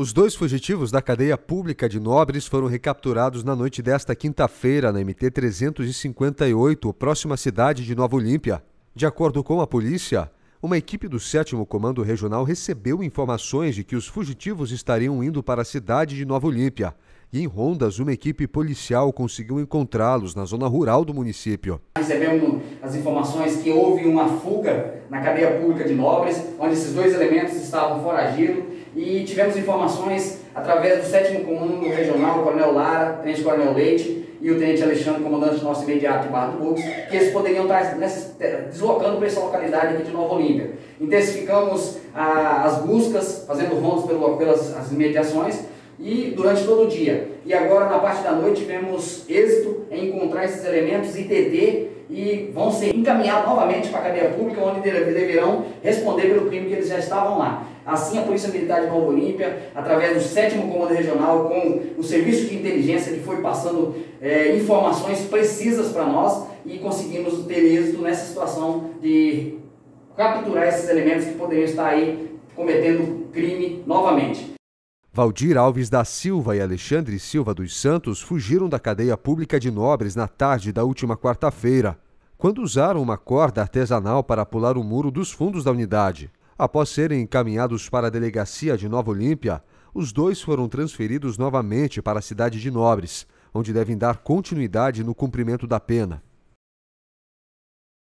Os dois fugitivos da cadeia pública de Nobres foram recapturados na noite desta quinta-feira na MT 358, próxima à cidade de Nova Olímpia. De acordo com a polícia, uma equipe do 7 Comando Regional recebeu informações de que os fugitivos estariam indo para a cidade de Nova Olímpia. E em Rondas, uma equipe policial conseguiu encontrá-los na zona rural do município. Recebemos as informações que houve uma fuga na cadeia pública de Nobres, onde esses dois elementos estavam foragidos e tivemos informações através do 7 Comando Regional, o Coronel Lara, Tenente Coronel Leite e o Tenente Alexandre, comandante nosso imediato de Barra do Bugos, que eles poderiam estar nessa, deslocando para essa localidade aqui de Nova Olímpia. Intensificamos ah, as buscas, fazendo rondas pelo, pelas as imediações e durante todo o dia. E agora, na parte da noite, tivemos êxito em encontrar esses elementos ITD e vão ser encaminhados novamente para a cadeia pública, onde deverão responder pelo crime que eles já estavam lá. Assim, a Polícia Militar de Nova Olímpia, através do 7 Comando Regional, com o Serviço de Inteligência, que foi passando é, informações precisas para nós e conseguimos ter êxito nessa situação de capturar esses elementos que poderiam estar aí cometendo crime novamente. Valdir Alves da Silva e Alexandre Silva dos Santos fugiram da cadeia pública de Nobres na tarde da última quarta-feira, quando usaram uma corda artesanal para pular o muro dos fundos da unidade. Após serem encaminhados para a delegacia de Nova Olímpia, os dois foram transferidos novamente para a cidade de Nobres, onde devem dar continuidade no cumprimento da pena.